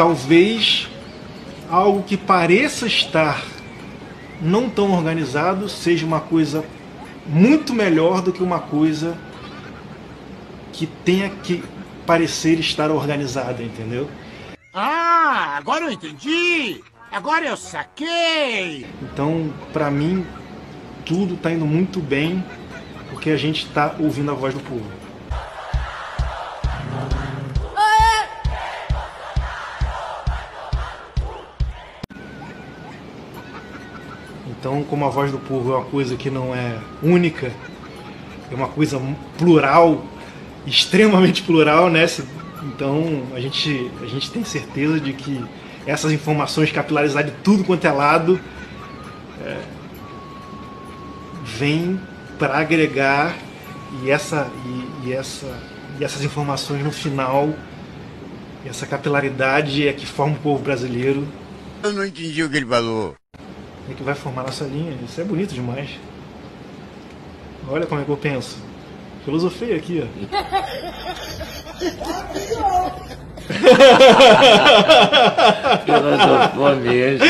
talvez algo que pareça estar não tão organizado seja uma coisa muito melhor do que uma coisa que tenha que parecer estar organizada, entendeu? Ah, agora eu entendi! Agora eu saquei! Então, para mim, tudo está indo muito bem porque a gente está ouvindo a voz do povo. Então, como a voz do povo é uma coisa que não é única, é uma coisa plural, extremamente plural, né? Então, a gente, a gente tem certeza de que essas informações capilarizadas de tudo quanto é lado é, vem para agregar e, essa, e, e, essa, e essas informações no final, essa capilaridade é que forma o povo brasileiro. Eu não entendi o que ele falou é que vai formar nossa linha. Isso é bonito demais. Olha como é que eu penso. Filosofei aqui, ó. Filosofou mesmo.